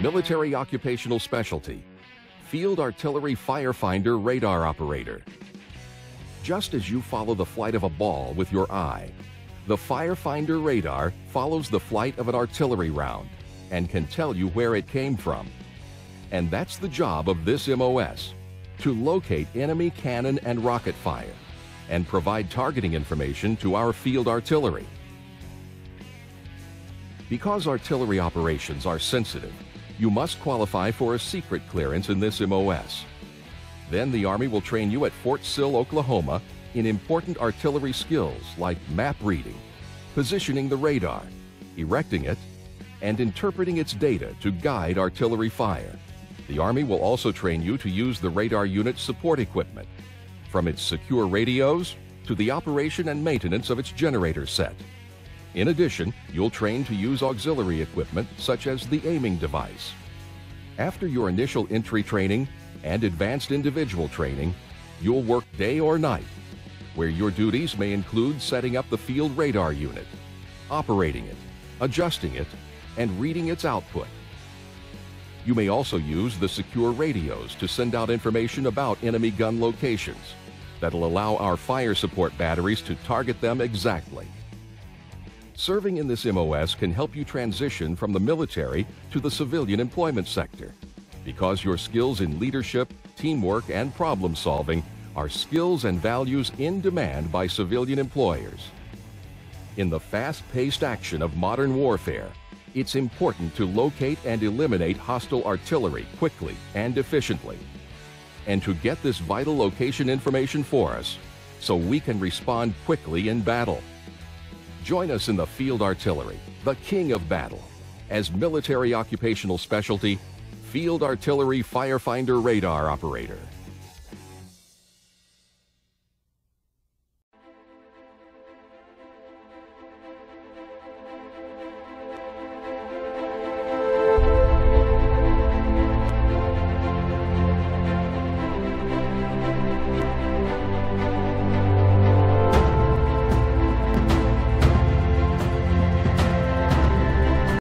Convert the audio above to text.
military occupational specialty, field artillery firefinder radar operator. Just as you follow the flight of a ball with your eye, the firefinder radar follows the flight of an artillery round and can tell you where it came from. And that's the job of this MOS to locate enemy cannon and rocket fire and provide targeting information to our field artillery. Because artillery operations are sensitive, you must qualify for a secret clearance in this MOS. Then the Army will train you at Fort Sill, Oklahoma in important artillery skills like map reading, positioning the radar, erecting it, and interpreting its data to guide artillery fire. The Army will also train you to use the radar unit's support equipment, from its secure radios to the operation and maintenance of its generator set. In addition, you'll train to use auxiliary equipment such as the aiming device. After your initial entry training and advanced individual training, you'll work day or night, where your duties may include setting up the field radar unit, operating it, adjusting it, and reading its output. You may also use the secure radios to send out information about enemy gun locations that'll allow our fire support batteries to target them exactly. Serving in this MOS can help you transition from the military to the civilian employment sector because your skills in leadership, teamwork, and problem solving are skills and values in demand by civilian employers. In the fast paced action of modern warfare, it's important to locate and eliminate hostile artillery quickly and efficiently. And to get this vital location information for us so we can respond quickly in battle. Join us in the field artillery, the king of battle, as military occupational specialty, field artillery firefinder radar operator.